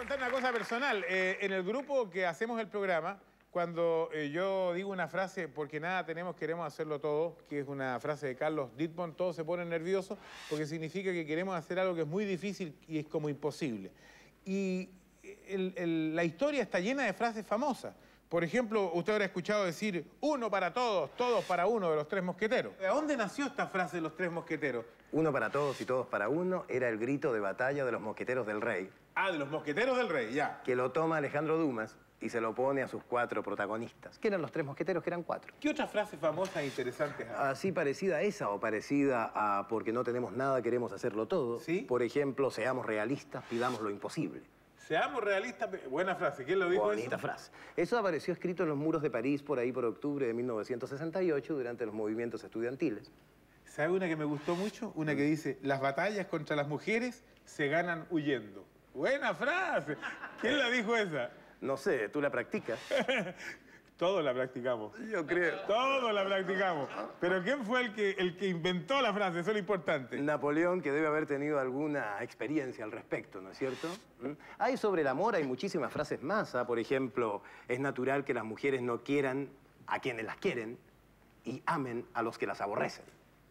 contar una cosa personal. Eh, en el grupo que hacemos el programa, cuando eh, yo digo una frase, porque nada tenemos, queremos hacerlo todo, que es una frase de Carlos Dittborn, todos se ponen nerviosos porque significa que queremos hacer algo que es muy difícil y es como imposible. Y el- la historia está llena de frases famosas. Por ejemplo, usted habrá escuchado decir uno para todos, todos para uno de los tres mosqueteros. ¿De dónde nació esta frase de los tres mosqueteros? Uno para todos y todos para uno era el grito de batalla de los mosqueteros del rey, Ah, de los mosqueteros del rey, ya. que lo toma Alejandro Dumas y se lo pone a sus cuatro protagonistas, que eran los tres mosqueteros, que eran cuatro. ¿Qué otras frases famosas e interesantes hay? Así parecida a esa o parecida a porque no tenemos nada, queremos hacerlo todo. ¿Sí? Por ejemplo, seamos realistas, pidamos lo imposible. Seamos realistas. Buena frase. ¿Quién lo dijo Bonita eso? frase. Eso apareció escrito en los muros de París por ahí por octubre de 1968 durante los movimientos estudiantiles. ¿Sabe una que me gustó mucho? Una que dice, las batallas contra las mujeres se ganan huyendo. Buena frase. ¿Quién la dijo esa? No sé, ¿tú la practicas? Todos la practicamos. Yo creo. Todos la practicamos. Pero ¿quién fue el que, el que inventó la frase? Eso es lo importante. Napoleón, que debe haber tenido alguna experiencia al respecto, ¿no es cierto? ¿Mm? Hay sobre el amor, hay muchísimas frases más. ¿ah? Por ejemplo, es natural que las mujeres no quieran a quienes las quieren y amen a los que las aborrecen.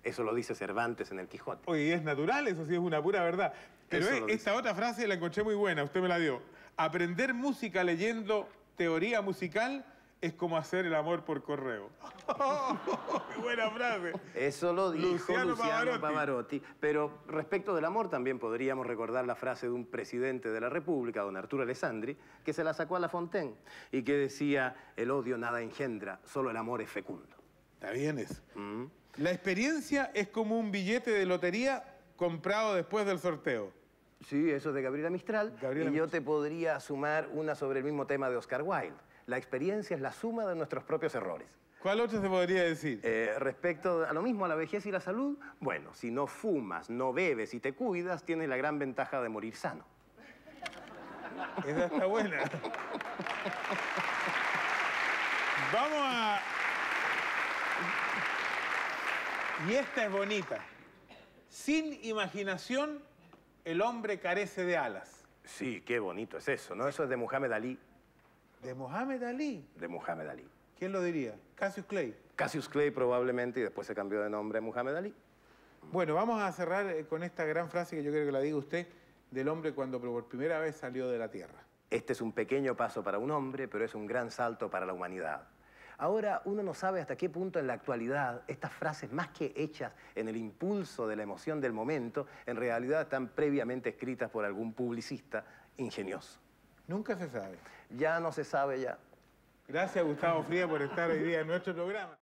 Eso lo dice Cervantes en el Quijote. Oye, es natural, eso sí es una pura verdad. Pero lo dice. esta otra frase la encontré muy buena, usted me la dio. Aprender música leyendo teoría musical es como hacer el amor por correo. ¡Qué buena frase! Eso lo dijo Luciano Luciano, Pavarotti. Pavarotti. Pero respecto del amor también podríamos recordar la frase de un presidente de la República, don Arturo Alessandri, que se la sacó a La Fontaine y que decía, el odio nada engendra, solo el amor es fecundo. Está bien eso. ¿Mm? La experiencia es como un billete de lotería comprado después del sorteo. Sí, eso es de Gabriela Mistral. Gabriela y yo te podría sumar una sobre el mismo tema de Oscar Wilde. La experiencia es la suma de nuestros propios errores. ¿Cuál otro se podría decir? Eh, respecto a lo mismo, a la vejez y la salud, bueno, si no fumas, no bebes y te cuidas, tienes la gran ventaja de morir sano. Esa está buena. Vamos a... Y esta es bonita. Sin imaginación, el hombre carece de alas. Sí, qué bonito es eso, ¿no? Eso es de Muhammad Ali, De Mohamed Ali. de Muhammad Ali. ¿Quién lo diría? Cassius Clay. Cassius Clay probablemente y después se cambió de nombre a Muhammad Ali. Bueno, vamos a cerrar eh, con esta gran frase que yo quiero que la diga usted del hombre cuando por primera vez salió de la tierra. Este es un pequeño paso para un hombre, pero es un gran salto para la humanidad. Ahora uno no sabe hasta qué punto en la actualidad estas frases, más que hechas en el impulso de la emoción del momento, en realidad están previamente escritas por algún publicista ingenioso. Nunca se sabe. Ya no se sabe ya. Gracias, Gustavo Fría, por estar hoy día en nuestro programa.